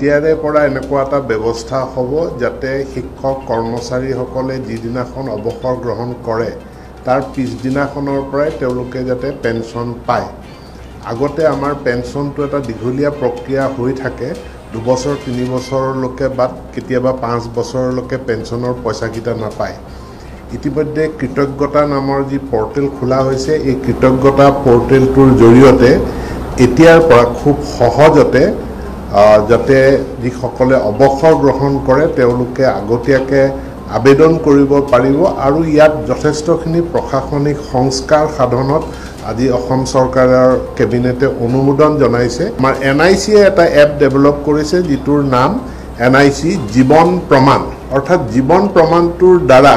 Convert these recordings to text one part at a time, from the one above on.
এতিয়াৰে পৰা এনেকুৱা এটা ব্যৱস্থা হ'ব যাতে শিক্ষক কৰ্মচাৰীসকলে যিদিনাখন অৱসৰ গ্ৰহণ কৰে তাৰ পিছদিনাখনৰ পৰাই তেওঁলোকে যাতে পেঞ্চন পায়। আগতে আমাৰ পেঞ্চনটো এটা দীঘলীয়া প্ৰক্ৰিয়া হৈ থাকে দুবছৰ তিনি বছৰলৈকে বা কেতিয়াবা পাঁচ বছৰলৈকে পেঞ্চনৰ পইচাকেইটা নাপায়। ইতিমধ্যে কৃতজ্ঞতা নামৰ যি পৰ্টেল খোলা হৈছে এই কৃতজ্ঞতা পৰ্টেলটোৰ জৰিয়তে এতিয়াৰ পৰা খুব সহজতে যাতে যিসকলে অৱসৰ গ্ৰহণ কৰে তেওঁলোকে আগতীয়াকৈ আবেদন কৰিব পাৰিব আৰু ইয়াত যথেষ্টখিনি প্ৰশাসনিক সংস্কাৰ সাধনত আজি অসম চৰকাৰৰ কেবিনেটে অনুমোদন জনাইছে। আমাৰ এন আই চিয়ে এটা এপ ডেভেলপ কৰিছে যিটোৰ নাম এন আই চি জীৱন প্ৰমাণ। অৰ্থাৎ জীৱন প্ৰমাণটোৰ দ্বাৰা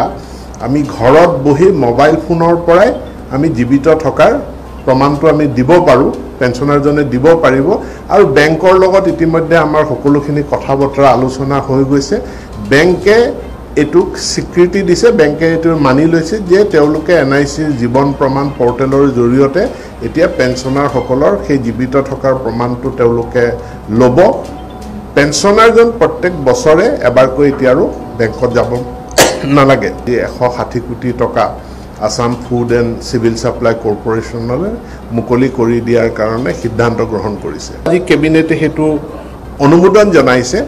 আমি ঘৰত বহি মোবাইল ফোনৰ পৰাই আমি জীৱিত থকাৰ প্ৰমাণটো আমি দিব পাৰোঁ পেঞ্চনাৰজনে দিব পাৰিব আৰু বেংকৰ লগত ইতিমধ্যে আমাৰ সকলোখিনি কথা বতৰা আলোচনা হৈ গৈছে। বেংকে এইটোক স্বীকৃতি দিছে বেংকে এইটো মানি লৈছে যে তেওঁলোকে এন আই চিৰ জীৱন প্ৰমাণ পৰ্টেলৰ জৰিয়তে এতিয়া পেঞ্চনাৰসকলৰ সেই জীৱিত থকাৰ প্ৰমাণটো তেওঁলোকে ল'ব। পেঞ্চনাৰজন প্ৰত্যেক বছৰে এবাৰকৈ এতিয়া আৰু বেংকত যাব নালাগে। এশ ষাঠি কোটি টকা Assam food and civil supply কৰ্পৰেশ্যনলৈ মুকলি কৰি দিয়াৰ কাৰণে সিদ্ধান্ত গ্ৰহণ কৰিছে। আজি কেবিনেটে সেইটো অনুমোদন জনাইছে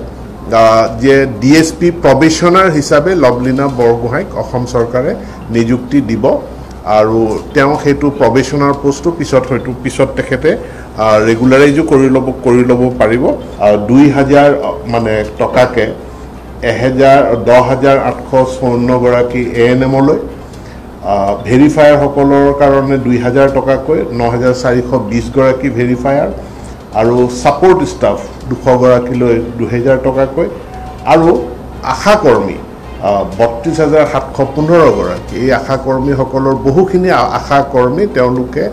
যে ডি এছ পি প্ৰবেশ্যনাৰ হিচাপে লভলীনা বৰগোহাঁইক অসম চৰকাৰে নিযুক্তি দিব আৰু তেওঁ সেইটো প্ৰবেশ্যনাৰ পোষ্টটো পিছত হয়তো পিছত তেখেতে ৰেগুলাৰাইজো কৰি ল'ব কৰি ল'ব পাৰিব আৰু দুই হাজাৰ মানে টকাকৈ এহেজাৰ দহ হাজাৰ আঠশ চৌৱন্নগৰাকী এ এন এমলৈ ভেৰিফায়াৰসকলৰ কাৰণে দুই হাজাৰ টকাকৈ ন হাজাৰ চাৰিশ বিছগৰাকী ভেৰিফায়াৰ আৰু ছাপৰ্ট ষ্টাফ দুশগৰাকীলৈ দুহেজাৰ টকাকৈ আৰু আশাকৰ্মী বত্ৰিছ হাজাৰ সাতশ পোন্ধৰগৰাকী। এই আশাকৰ্মীসকলৰ বহুখিনি আশাকৰ্মী তেওঁলোকে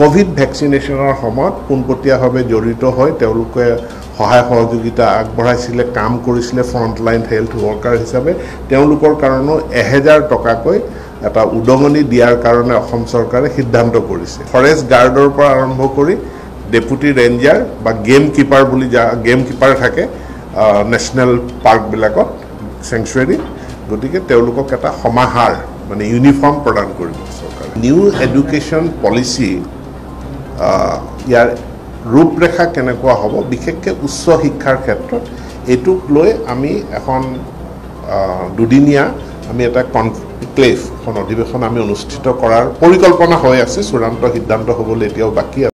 ক'ভিড ভেকচিনেশ্যনৰ সময়ত পোনপটীয়াভাৱে জড়িত হৈ তেওঁলোকে সহায় সহযোগিতা আগবঢ়াইছিলে কাম কৰিছিলে ফ্ৰণ্টলাইন হেল্থ ৱৰ্কাৰ হিচাপে। তেওঁলোকৰ কাৰণেও এহেজাৰ টকাকৈ এটা উদঙনি দিয়াৰ কাৰণে অসম চৰকাৰে সিদ্ধান্ত কৰিছে। ফৰেষ্ট গাৰ্ডৰ পৰা আৰম্ভ কৰি ডেপুটি ৰেঞ্জাৰ বা গেম কিপাৰ বুলি যা গেম কিপাৰ থাকে নেশ্যনেল পাৰ্কবিলাকত চেংচুৱেৰী গতিকে তেওঁলোকক এটা সমাহাৰ মানে ইউনিফৰ্ম প্ৰদান কৰিব চৰকাৰে। নিউ এডুকেশ্যন পলিচি ইয়াৰ ৰূপৰেখা কেনেকুৱা হ'ব বিশেষকৈ উচ্চ শিক্ষাৰ ক্ষেত্ৰত এইটোক লৈ আমি এখন দুদিনীয়া আমি এটা কনক্লেভ এখন অধিৱেশন আমি অনুষ্ঠিত কৰাৰ পৰিকল্পনা হৈ আছে চূড়ান্ত সিদ্ধান্ত হ'বলৈ এতিয়াও বাকী আছে।